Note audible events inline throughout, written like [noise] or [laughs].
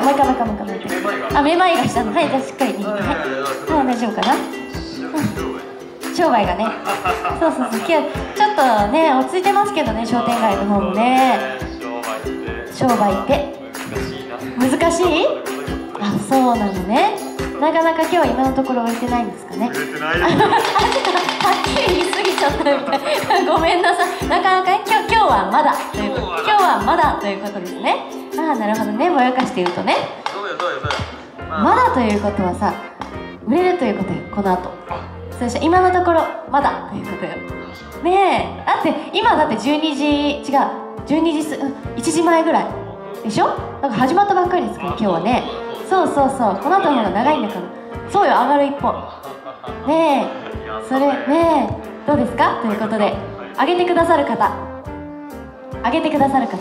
う一回もう一回もう一回もう一回もう一回。あめまいがしたの。はいじゃあしっかり握ってはい。もう大丈夫かな。うん。商売がね。そうそうそう。今日ちょっとね落ち着いてますけどね商店街の方もね。商売って。難しい？あそうなのね。なかなか今日は今のところ置いてないんですかね。[laughs] はっきり言い過ぎちゃったみたい。なごめんなさい。なかなかね今日今日はまだ。ということ今日はまだということですね。ああなるほどね。ぼやかして言うとね。まだということはさ売れるということよこの後。そしょ今のところまだということよ。ねえ。だって今だって12時違う。12時すうん1時前ぐらい。でしょ？なんか始まったばっかりですから今日はね。そうそうそう。この後の方が長いんだから。そうよ上がる一歩。[laughs] ねえ。それねえ。どうですか？ということで。上げてくださる方上げてくださる方。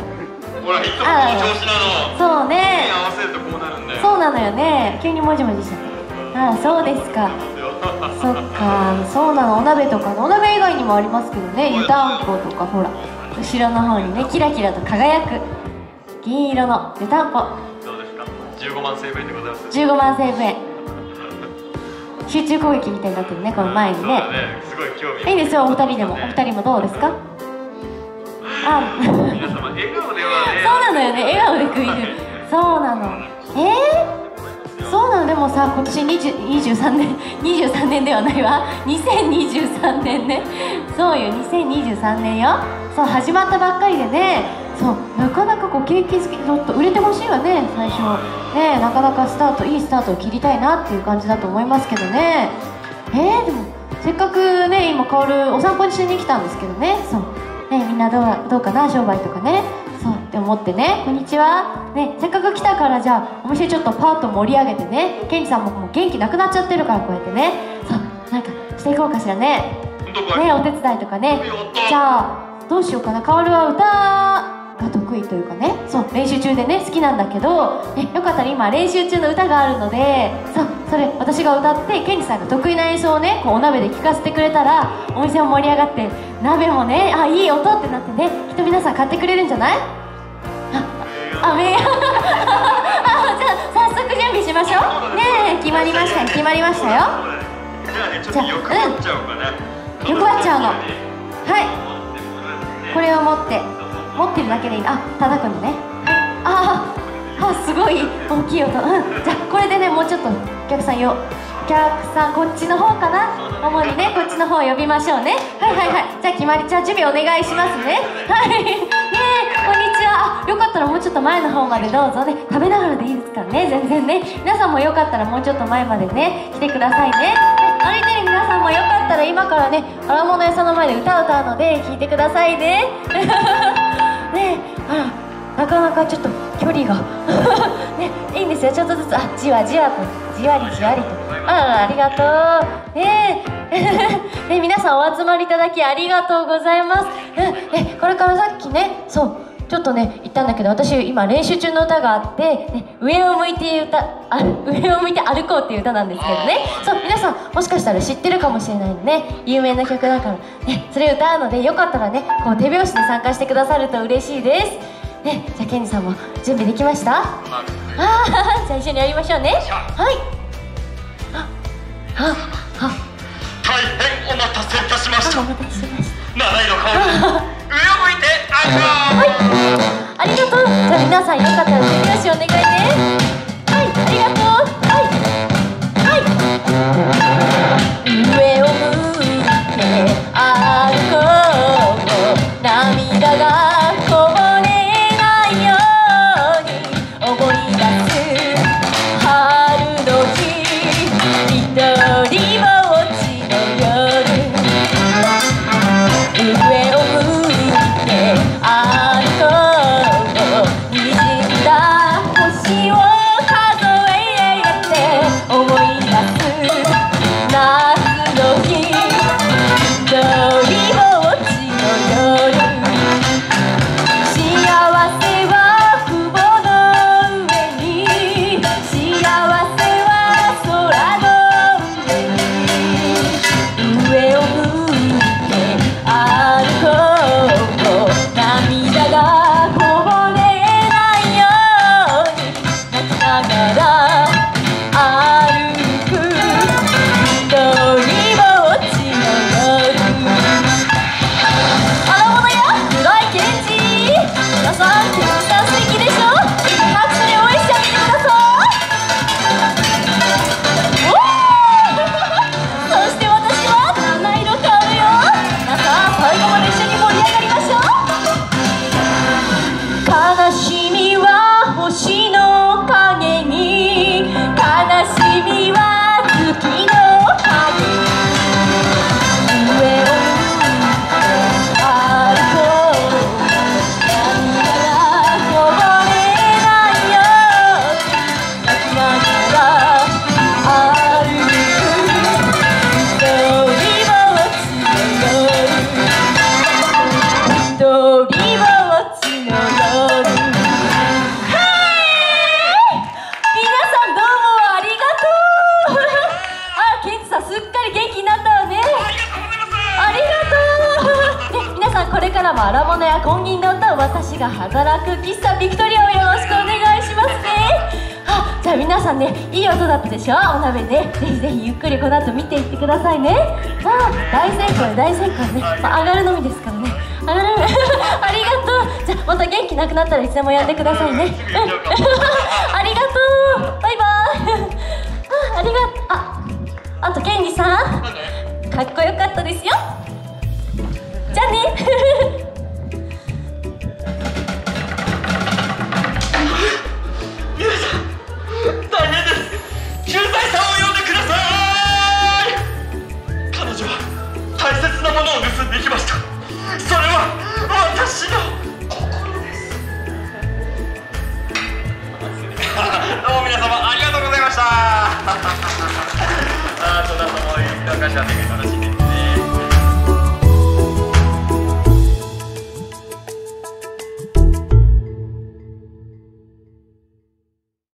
ほらいつもこの調子なの。そうね。手合わせるとこうなるんだよ。そうなのよね。急にもじもじしちゃったああそうですか。そっか。そうなの。お鍋とかのお鍋以外にもありますけどね。湯たんぽとかほら。後ろの方にねキラキラと輝く。銀色の湯たんぽ。どうですか？15万成分でございます。15万成分円。集中攻撃みたいになってるねこの前にね。ね。すごい興味いいですよお二人でも。お二人もどうですか？あ皆様笑顔ではね。そうなのよね笑顔で食いる。そうなの。えー、そうなの。でもさ今年20 23年23年ではないわ。2023年ね。そうよ2023年よ。そう始まったばっかりでね。そうなかなかこう景気づけちょっと売れてほしいわね最初ねなかなかスタートいいスタートを切りたいなっていう感じだと思いますけどね。えー、でもせっかくね今薫お散歩にしに来たんですけどね。そう。ねみんなどうどうかな商売とかね。そうって思ってねこんにちは。ねせっかく来たからじゃあお店ちょっとパーッと盛り上げてねケンジさんももう元気なくなっちゃってるからこうやってね。そうなんかしていこうかしらね。ねお手伝いとかね。じゃあどうしようかな。薫は歌が得意というかね。そう練習中でね好きなんだけど、ね、よかったら今練習中の歌があるのでそうそれ私が歌ってケンジさんが得意な演奏をねこうお鍋で聴かせてくれたらお店も盛り上がって鍋もねあいい音ってなってねきっと皆さん買ってくれるんじゃない？あめあじゃあ早速準備しましょう。ねえ決まりましたよ決まりましたよ。じゃあねちょっと欲張っちゃおうかな。欲張っちゃうの。はい。これを持って持ってるだけでいいあ叩くのね。あーあすごい。大きい音。うん。じゃあこれでねもうちょっとお客さんよお客さんこっちの方かな？主にねこっちの方呼びましょうね。はいはいはい。じゃあ決まり。じゃあ準備お願いしますね。はい。ねえこんにちは。よかったらもうちょっと前の方までどうぞね。食べながらでいいですからね全然ね。皆さんもよかったらもうちょっと前までね来てくださいね。歩いてる皆さんもよかったら今からね荒物屋さんの前で歌を歌うので聞いてくださいね。[laughs] らなかなかちょっと距離が。[laughs] ねいいんですよ。ちょっとずつ。あじわじわとじわりじわりと。あららありがとう。[laughs] ねえね皆さんお集まりいただきありがとうございます。うん。えこれからさっきねそうちょっとね言ったんだけど私今練習中の歌があって、ね、上を向いて歌あ上を向いて歩こうっていう歌なんですけどね。そう皆さんもしかしたら知ってるかもしれないのね有名な曲だからねそれ歌うのでよかったらねこう手拍子で参加してくださると嬉しいです。ねじゃあケンジさんも準備できました？ああ [laughs] じゃあ一緒にやりましょうね。はい。あああ。大変お待たせいたしました。あお待たせしました。七色香り上を向いてアクションはい、ありがとう。じゃあ皆さんよかったら手拍子お願いね。喫茶ビクトリアをよろしくお願いしますね。あじゃあ皆さんねいい音だったでしょ？お鍋ね。ぜひぜひゆっくりこの後見ていってくださいね。あ大成功大成功ね、まあ、上がるのみですからね。上がる。[laughs] ありがとう。じゃあまた元気なくなったらいつでも呼んでくださいね。うん皆様ありがとうございました。[laughs] あそんなと思い。いかがしゃべり楽しんで。